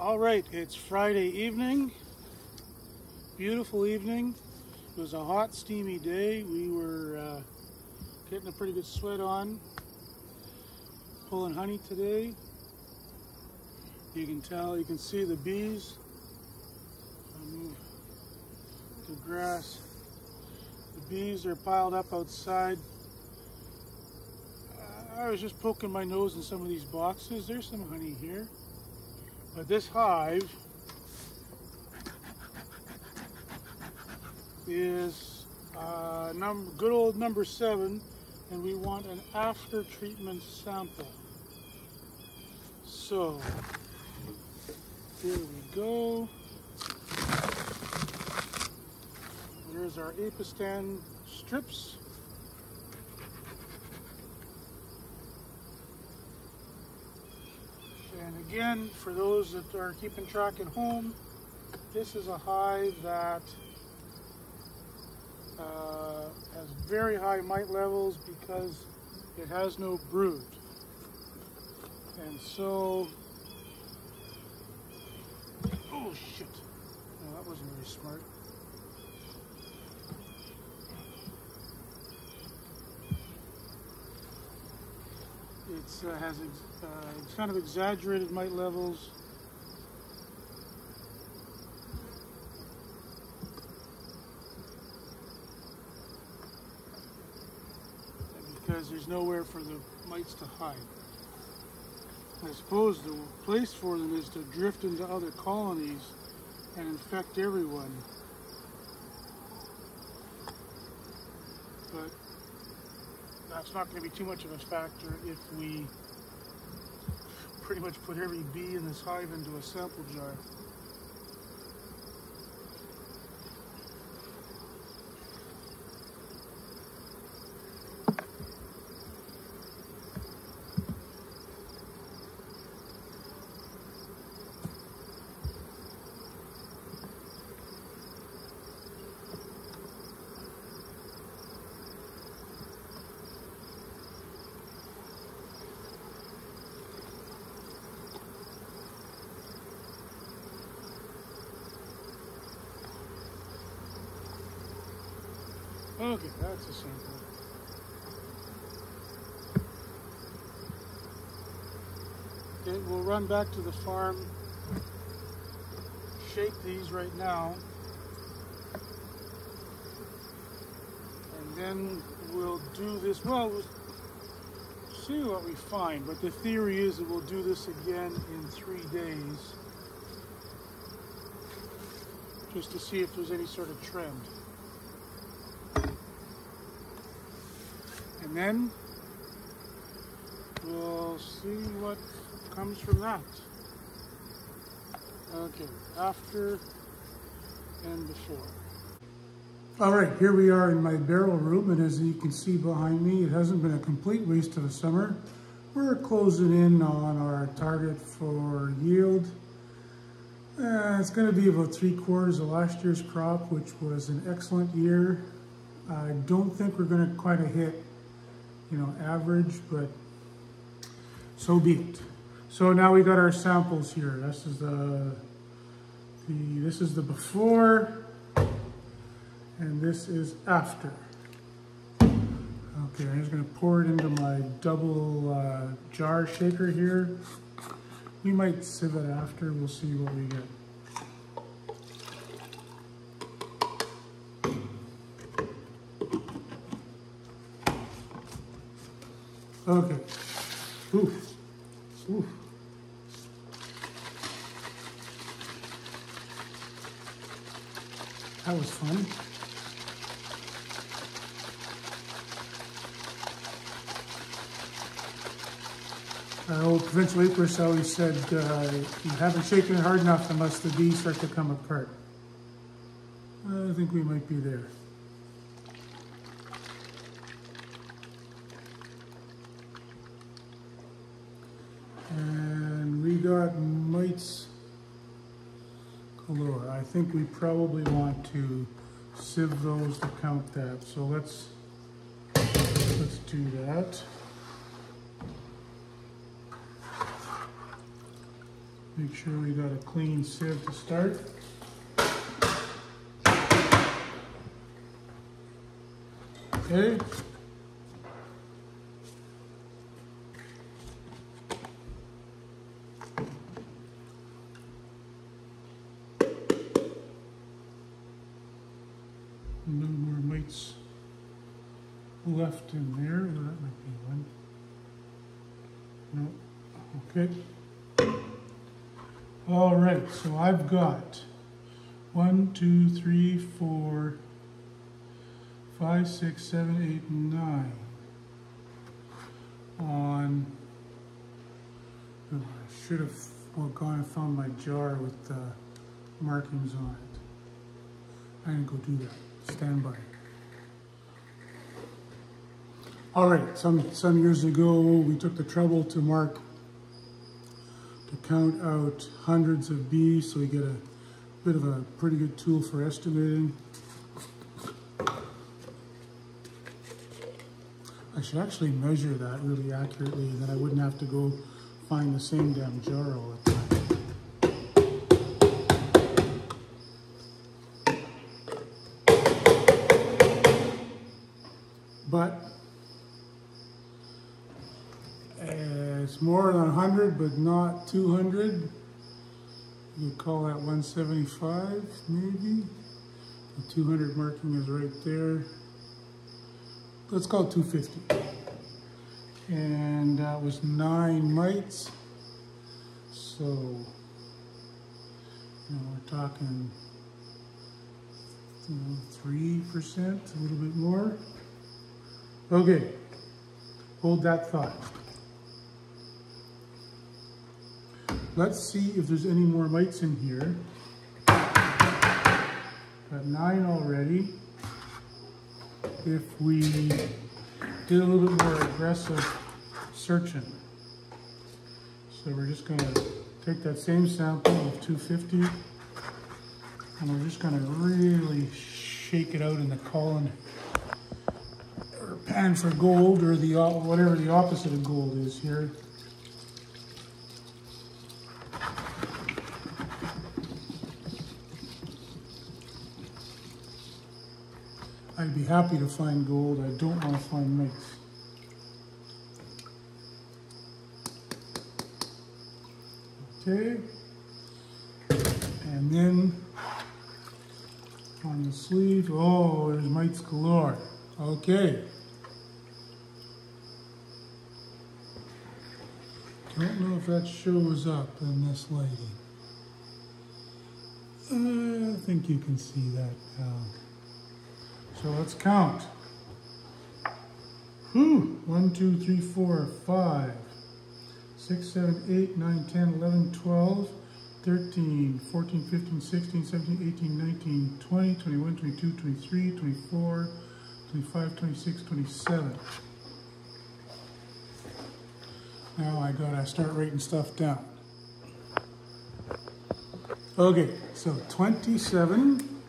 All right, it's Friday evening. Beautiful evening. It was a hot, steamy day. We were uh, getting a pretty good sweat on. Pulling honey today. You can tell, you can see the bees. The grass. The bees are piled up outside. I was just poking my nose in some of these boxes. There's some honey here. But this hive is uh, good old number seven, and we want an after treatment sample. So, here we go. There's our apistan strips. And again, for those that are keeping track at home, this is a hive that uh, has very high mite levels because it has no brood. And so, oh shit, no, that wasn't very smart. It uh, has uh, kind of exaggerated mite levels. Because there's nowhere for the mites to hide. I suppose the place for them is to drift into other colonies and infect everyone. But that's not going to be too much of a factor if we pretty much put every bee in this hive into a sample jar. Okay, that's a sample. Okay, we'll run back to the farm, shake these right now, and then we'll do this, well, we'll see what we find, but the theory is that we'll do this again in three days, just to see if there's any sort of trend. And then we'll see what comes from that. Okay, after and before. All right, here we are in my barrel room, and as you can see behind me, it hasn't been a complete waste of a summer. We're closing in on our target for yield. Uh, it's going to be about three quarters of last year's crop, which was an excellent year. I don't think we're going to quite hit you know, average, but so be it. So now we got our samples here. This is the, the this is the before, and this is after. Okay, I'm just gonna pour it into my double uh, jar shaker here. We might sieve it after, we'll see what we get. Okay. Oof. Oof. That was fun. Our old provincial apiarist always said, uh, you haven't shaken it hard enough unless the bees start to come apart. I think we might be there. got mites galore. I think we probably want to sieve those to count that. So let's let's do that. Make sure we got a clean sieve to start. Okay. No more mites left in there. Well, that might be one. No. Okay. All right, so I've got one, two, three, four, five, six, seven, eight, nine on. Oh, I should have well, gone and found my jar with the markings on it. I didn't go do that. Stand by. All right, some, some years ago, we took the trouble to mark, to count out hundreds of bees so we get a bit of a pretty good tool for estimating. I should actually measure that really accurately then I wouldn't have to go find the same damn jar all the time. It's more than 100, but not 200. You call that 175, maybe. The 200 marking is right there. Let's call it 250. And that was nine mites. So, you know, we're talking, you know, 3%, a little bit more. Okay, hold that thought. Let's see if there's any more mites in here. Got nine already. If we did a little bit more aggressive searching. So we're just gonna take that same sample of 250 and we're just gonna really shake it out in the column or pan for gold or the whatever the opposite of gold is here. I'd be happy to find gold. I don't want to find mites. Okay. And then on the sleeve, oh, there's mites galore. Okay. I don't know if that shows up in this lighting. Uh, I think you can see that. So let's count. Whew. 1, 2, 3, 4, 5, 6, 7, 8, 9, 10, 11, 12, 13, 14, 15, 16, 17, 18, 19, 20, 21, 22, 23, 24, 25, 26, 27. Now I gotta start writing stuff down. Okay, so 27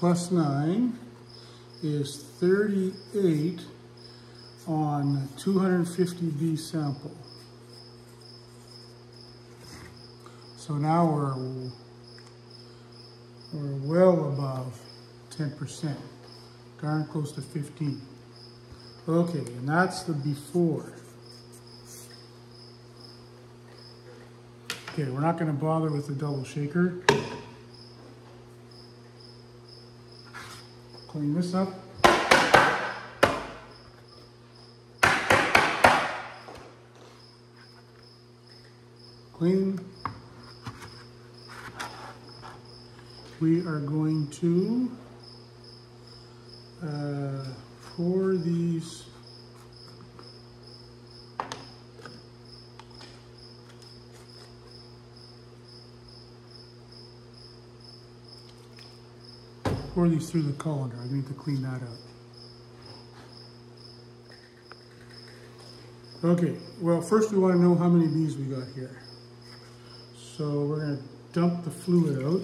plus 9 is 38 on 250 bee sample. So now we're, we're well above 10%, darn close to 15. Okay, and that's the before. Okay, we're not gonna bother with the double shaker. Clean this up. Clean. We are going to, uh, for these pour these through the colander. I need to clean that up. Okay, well first we want to know how many bees we got here. So we're going to dump the fluid out.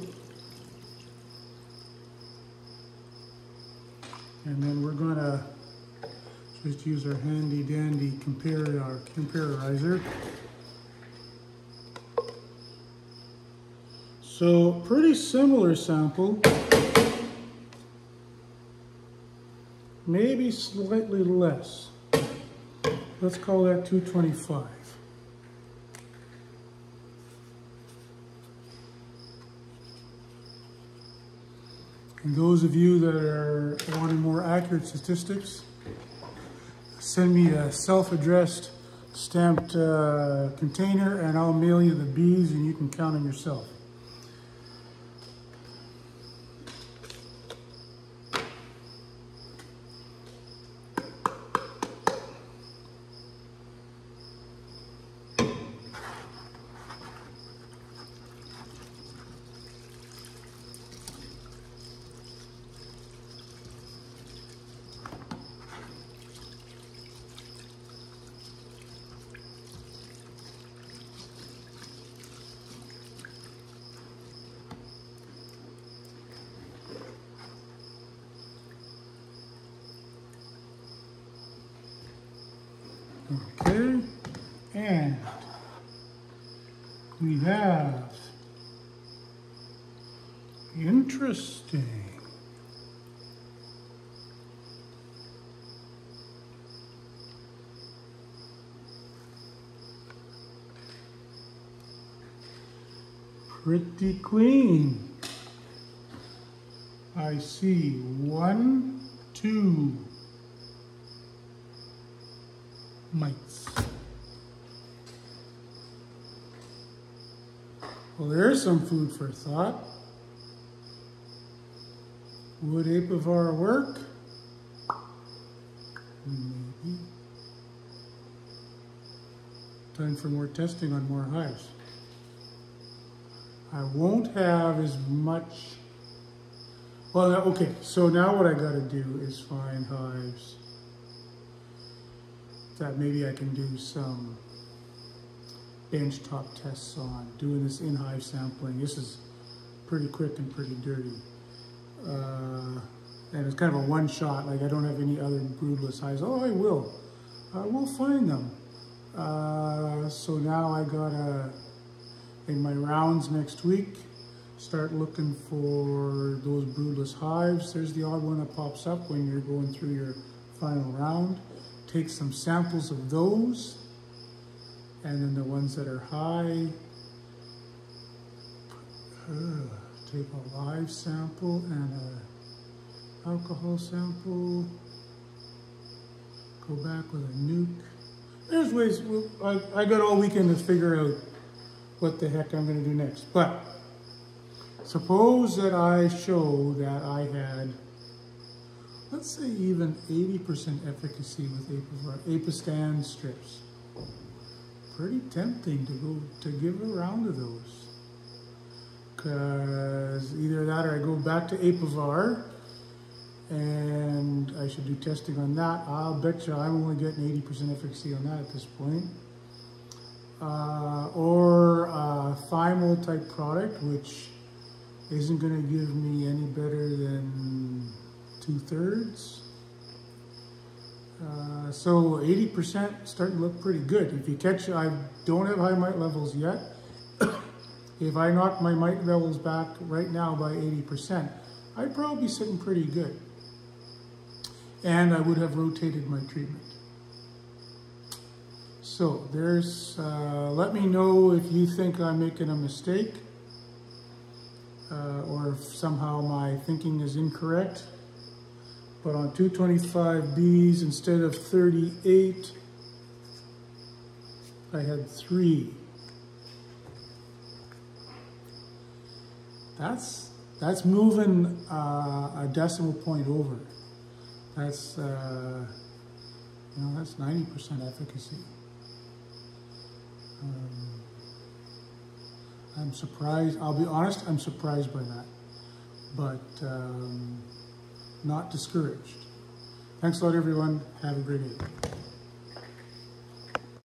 And then we're going to just use our handy dandy compare our comparizer. So pretty similar sample. Maybe slightly less. Let's call that 225. And those of you that are wanting more accurate statistics, send me a self-addressed stamped uh, container and I'll mail you the bees and you can count them yourself. Okay, and we have interesting. Pretty clean. I see one, two, mites. Well, there's some food for thought. Would Apivar work? Maybe. Time for more testing on more hives. I won't have as much. Well, okay, so now what I gotta do is find hives that maybe I can do some benchtop tests on, doing this in-hive sampling. This is pretty quick and pretty dirty. Uh, and it's kind of a one shot, like I don't have any other broodless hives. Oh, I will. Uh, we'll find them. Uh, so now I gotta, in my rounds next week, start looking for those broodless hives. There's the odd one that pops up when you're going through your final round take some samples of those and then the ones that are high, uh, take a live sample and an alcohol sample, go back with a nuc. There's ways, I, I got all weekend to figure out what the heck I'm gonna do next. But suppose that I show that I had let's say even 80% efficacy with Apistan strips. Pretty tempting to go to give a round of those. Because either that or I go back to Apivar and I should do testing on that. I'll bet you I'm only getting 80% efficacy on that at this point. Uh, or a thymol type product, which isn't going to give me any better than two thirds. Uh, so 80% starting to look pretty good. If you catch, I don't have high mite levels yet. if I knock my mite levels back right now by 80%, I'd probably be sitting pretty good. And I would have rotated my treatment. So there's, uh, let me know if you think I'm making a mistake uh, or if somehow my thinking is incorrect. But on 225Bs, instead of 38, I had three. That's, that's moving uh, a decimal point over. That's, uh, you know, that's 90% efficacy. Um, I'm surprised, I'll be honest, I'm surprised by that. But, um, not discouraged. Thanks a lot, everyone. Have a great day.